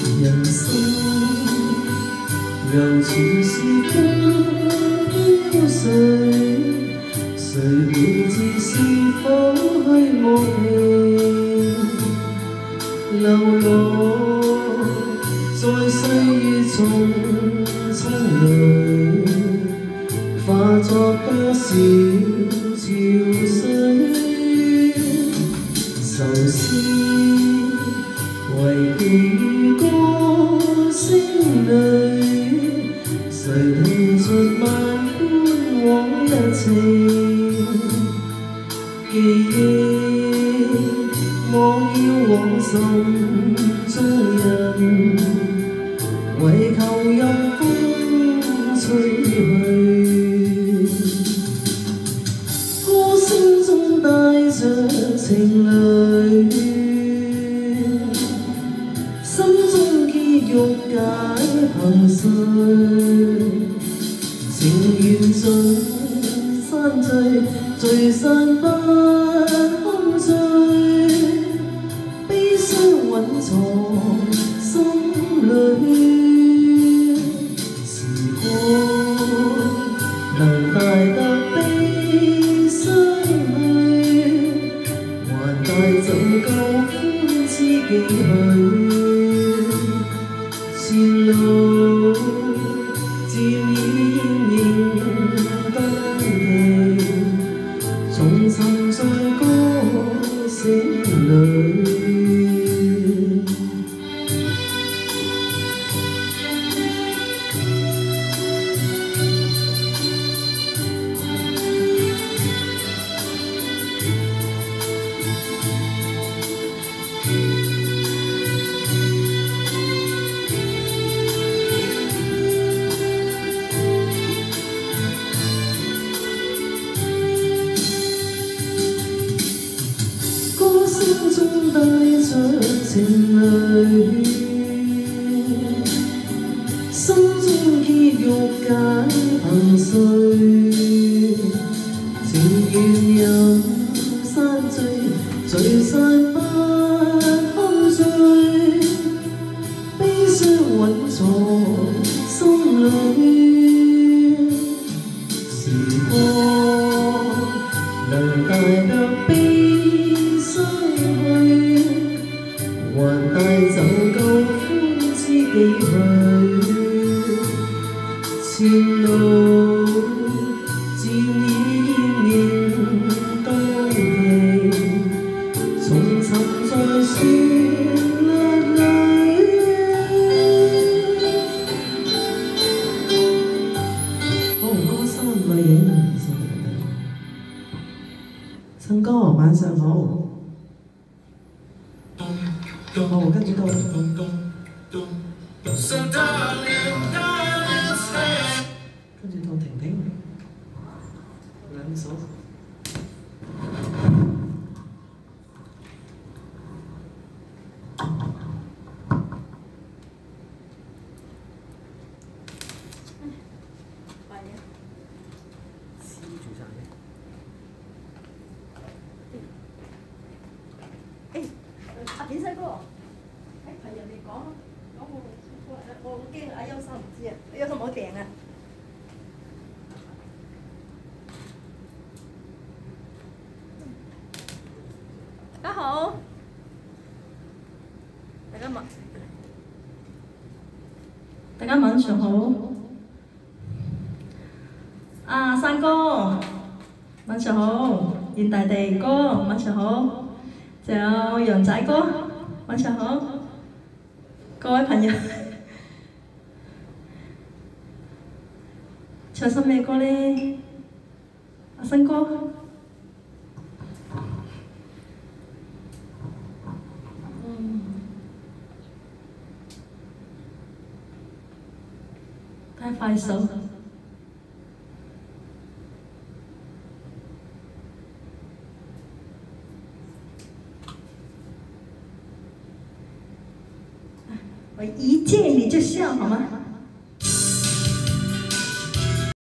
人生犹存世间飘逝，谁明知是否虚无？停留我在岁月中，凄凉化作多少潮水愁思。ngoài tình có sinh lời. Giải thân ruột mang ngóng là gì kỳ kỳ mong yêu mong dòng du nhân ngoài khâu yong phong xuôi vời. chung cái hằng rơi xin yên dân san trời trời san ban không rơi. Bây giờ vẫn tròn sống 情泪，心中结玉解凭谁？情缘任山醉，聚散不空醉，悲伤蕴藏心里。时光能带得悲伤去， 还带走旧欢知几许？前路渐已应当期，重沉在旋律里。我唔歌三个影，陈哥晚上好。 màu các chúng tôi. Các chúng tôi thành thính là số. 大家好，大家晚大家晚上好。啊，山哥，晚上好。現大地哥，晚上好。仲有楊仔哥，晚上好。各位朋友，唱首咩歌咧？阿新哥。嗯太快手。我一见你就笑，好吗？